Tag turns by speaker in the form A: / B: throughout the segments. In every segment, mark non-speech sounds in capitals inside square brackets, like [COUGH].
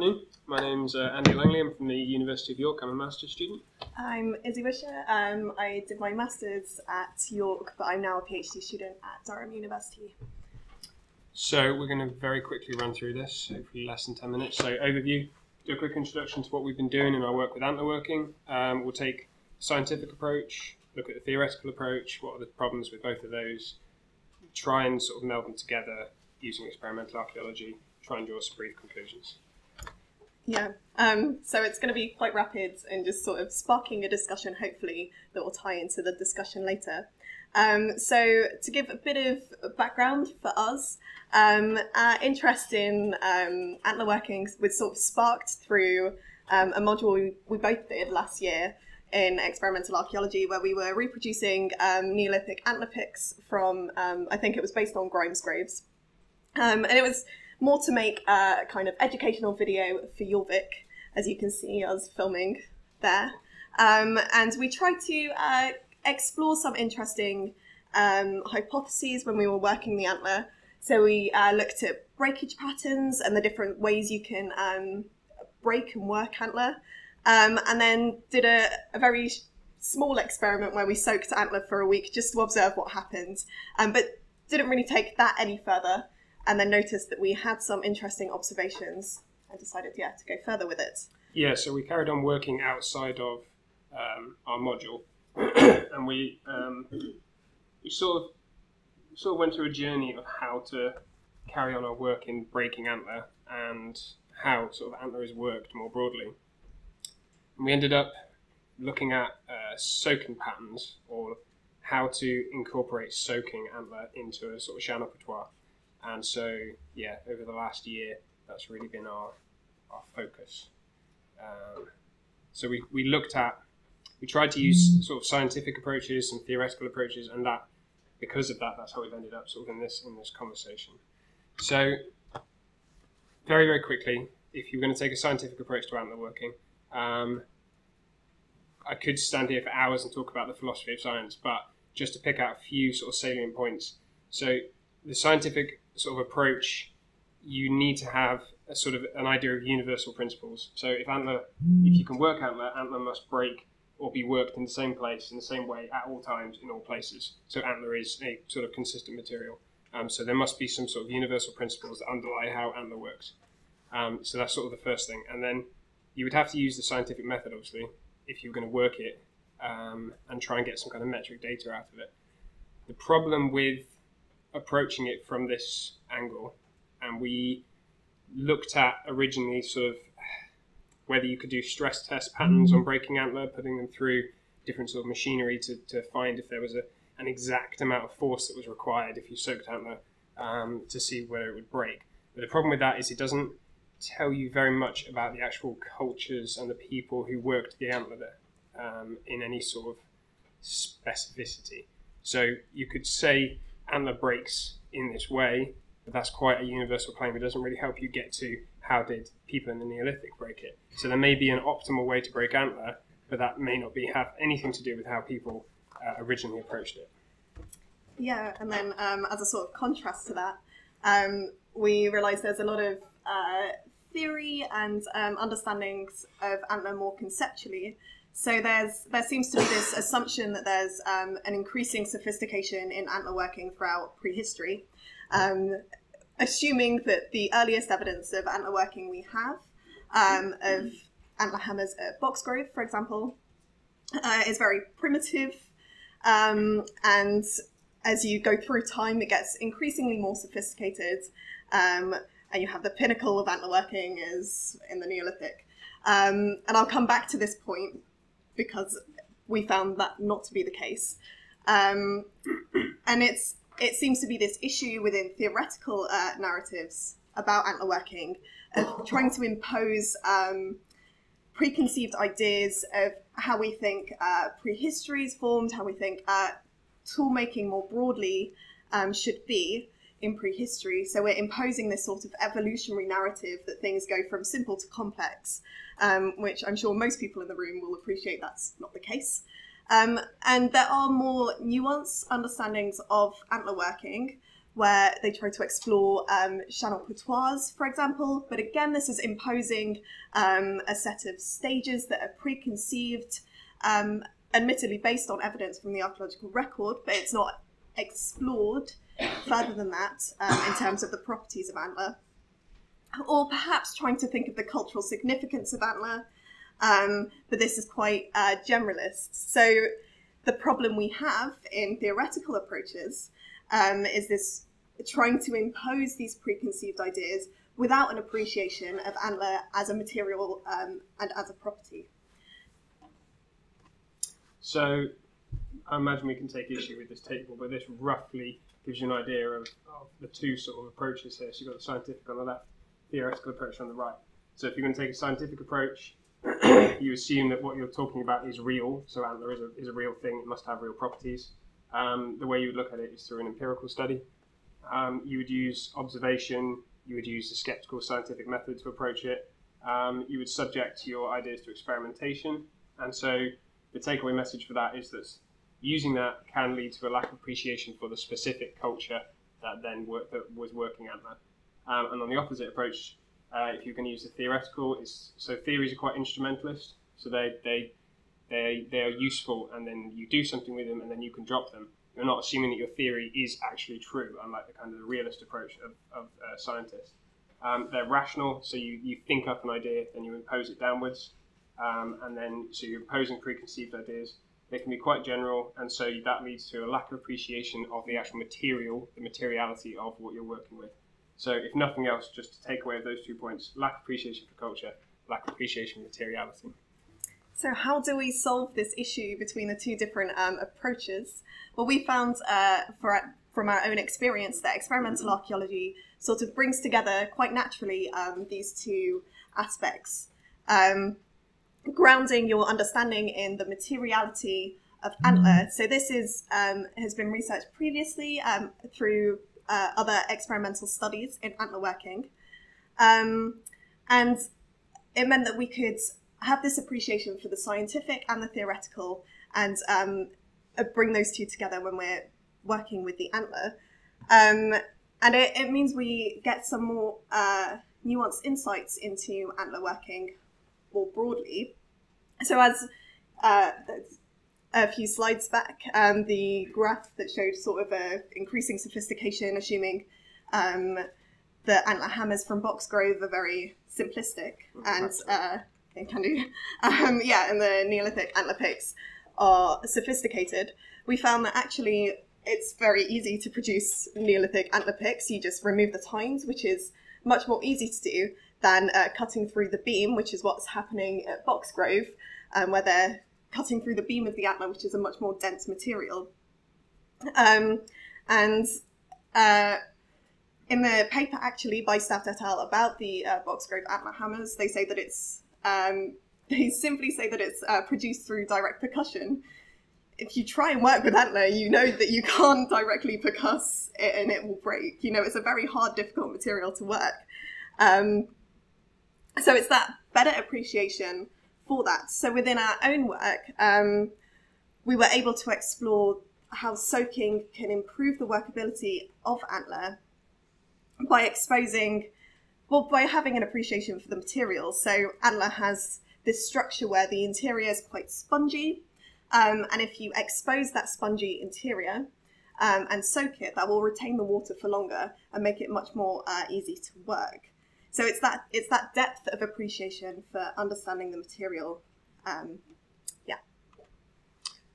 A: afternoon. My name's uh, Andy Langley. I'm from the University of York. I'm a master's student.
B: I'm Izzy Wisher. Um, I did my master's at York, but I'm now a PhD student at Durham University.
A: So we're going to very quickly run through this, hopefully less than 10 minutes. So overview, do a quick introduction to what we've been doing in our work with antler working. Um, we'll take a scientific approach, look at the theoretical approach, what are the problems with both of those, try and sort of meld them together using experimental archaeology, try and draw some brief conclusions.
B: Yeah, um, so it's going to be quite rapid and just sort of sparking a discussion, hopefully, that will tie into the discussion later. Um, so, to give a bit of background for us, um, our interest in um, antler working was sort of sparked through um, a module we, both did last year in experimental archaeology, where we were reproducing um, Neolithic antler picks from, I think it was based on Grimes graves. and it was more to make a kind of educational video for Jorvik, as you can see us filming there. Um, and we tried to uh, explore some interesting um, hypotheses when we were working the antler. So we uh, looked at breakage patterns and the different ways you can um, break and work antler. Um, and then did a, a, very small experiment where we soaked antler for a week just to observe what happened, um, but didn't really take that any further and then noticed that we had some interesting observations and decided, yeah, to go further with it.
A: Yeah, so we carried on working outside of um, our module, [CLEARS THROAT] and we um, we sort of sort of went through a journey of how to carry on our work in breaking antler and how sort of antler is worked more broadly. And we ended up looking at uh, soaking patterns or how to incorporate soaking antler into a sort of chaîne opératoire. And so, yeah, over the last year, that's really been our, our focus. Um, so we, we looked at, we tried to use sort of scientific approaches and theoretical approaches, and that because of that, that's how we've ended up sort of in this in this conversation. So, very very quickly, if you're going to take a scientific approach to antler working, um, I could stand here for hours and talk about the philosophy of science, but just to pick out a few sort of salient points. So, the scientific sort of approach, you need to have a sort of an idea of universal principles. So if antler, if you can work antler, antler must break or be worked in the same place in the same way at all times in all places. So antler is a sort of consistent material. Um, so there must be some sort of universal principles that underlie how antler works. Um, so that's sort of the first thing. And then you would have to use the scientific method, obviously, if you're going to work it um, and try and get some kind of metric data out of it. The problem with approaching it from this angle, and we looked at originally sort of whether you could do stress test patterns on breaking antler, putting them through different sort of machinery to, to find if there was a, an exact amount of force that was required if you soaked antler um, to see whether it would break. But the problem with that is it doesn't tell you very much about the actual cultures and the people who worked the antler there um, in any sort of specificity. So you could say antler breaks in this way, but that's quite a universal claim. It doesn't really help you get to how did people in the Neolithic break it. So there may be an optimal way to break antler, but that may not be have anything to do with how people uh, originally approached it.
B: Yeah, and then um, as a sort of contrast to that, um, we realise there's a lot of uh, theory and um, understandings of antler more conceptually. So there's there seems to be this assumption that there's um, an increasing sophistication in antler working throughout prehistory, um, assuming that the earliest evidence of antler working we have um, of antler hammers at Boxgrove, for example, uh, is very primitive, um, and as you go through time, it gets increasingly more sophisticated, um, and you have the pinnacle of antler working is in the Neolithic. Um, and I'll come back to this point because we found that not to be the case. Um, and it's it seems to be this issue within theoretical uh, narratives about antler working of trying to impose um, preconceived ideas of how we think uh, prehistory is formed, how we think uh, tool making more broadly um, should be in prehistory. So we're imposing this sort of evolutionary narrative that things go from simple to complex, um, which I'm sure most people in the room will appreciate that's not the case. Um, and there are more nuanced understandings of antler working, where they try to explore um, chaîne opératoire, for example. But again, this is imposing um, a set of stages that are preconceived, um, admittedly based on evidence from the archaeological record, but it's not explored further than that um, in terms of the properties of antler. Or perhaps trying to think of the cultural significance of antler, um, but this is quite uh, generalist. So the problem we have in theoretical approaches um, is this trying to impose these preconceived ideas without an appreciation of antler as a material um, and as a property.
A: So I imagine we can take issue with this table, but this roughly gives you an idea of, of the two sort of approaches here. So you've got the scientific on the left, theoretical approach on the right. So if you're going to take a scientific approach, [CLEARS THROAT] you assume that what you're talking about is real. So antler is a, is a real thing; it must have real properties. Um, the way you would look at it is through an empirical study. Um, you would use observation, you would use the skeptical scientific method to approach it. Um, you would subject your ideas to experimentation. And so the takeaway message for that is that using that can lead to a lack of appreciation for the specific culture that then work, that was working at that. Um, and on the opposite approach, uh, if you're going to use the theoretical, so theories are quite instrumentalist. So they, they they they are useful, and then you do something with them, and then you can drop them. You're not assuming that your theory is actually true, unlike the kind of the realist approach of, of uh, scientists. Um, they're rational, so you, you think up an idea, then you impose it downwards, um, and then so you're imposing preconceived ideas. They can be quite general, and so that leads to a lack of appreciation of the actual material, the materiality of what you're working with. So, if nothing else, just to take away those two points: lack of appreciation for culture, lack of appreciation for materiality.
B: So, how do we solve this issue between the two different um, approaches? Well, we found uh, for, from our own experience that experimental archaeology sort of brings together quite naturally um, these two aspects. Um, grounding your understanding in the materiality of antler. So this is um, has been researched previously um, through uh, other experimental studies in antler working, um, and it meant that we could have this appreciation for the scientific and the theoretical and um, uh, bring those two together when we're working with the antler. Um, and it, it, means we get some more uh, nuanced insights into antler working more broadly. So, as uh, a few slides back, um, the graph that showed sort of a increasing sophistication, assuming um, the antler hammers from Boxgrove are very simplistic and uh, can do. [LAUGHS] Um, yeah, and the Neolithic antler picks are sophisticated. We found that actually it's very easy to produce Neolithic antler picks. You just remove the tines, which is much more easy to do than uh, cutting through the beam, which is what's happening at Boxgrove, um, where they're cutting through the beam of the antler, which is a much more dense material. Um, and uh, in the paper, actually, by Stout et al. about the uh, Boxgrove antler hammers, they say that it's um, [LAUGHS] they simply say that it's uh, produced through direct percussion. If you try and work with antler, you know that you can't directly percuss it and it will break. You know, it's a very hard, difficult material to work. Um, so it's that better appreciation for that. So within our own work, um, we were able to explore how soaking can improve the workability of antler by exposing well, by having an appreciation for the material. So Antler has this structure where the interior is quite spongy, um, and if you expose that spongy interior um, and soak it, that will retain the water for longer and make it much more uh, easy to work. So it's that it's that depth of appreciation for understanding the material. Um, yeah.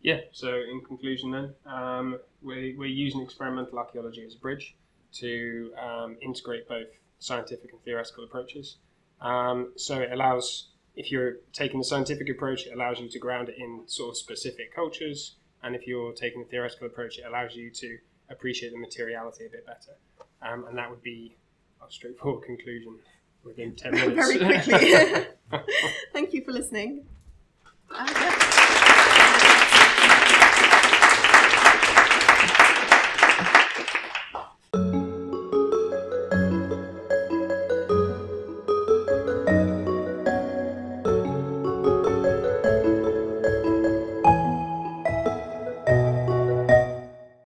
A: Yeah. So in conclusion, then um, we, we're using experimental archaeology as a bridge to um, integrate both scientific and theoretical approaches. Um, so it allows, if you're taking the scientific approach, it allows you to ground it in sort of specific cultures, and if you're taking the theoretical approach, it allows you to appreciate the materiality a bit better. Um, and that would be a straightforward conclusion within 10 [LAUGHS] minutes.
B: Very quickly. [LAUGHS] Thank you for listening. Uh, [LAUGHS]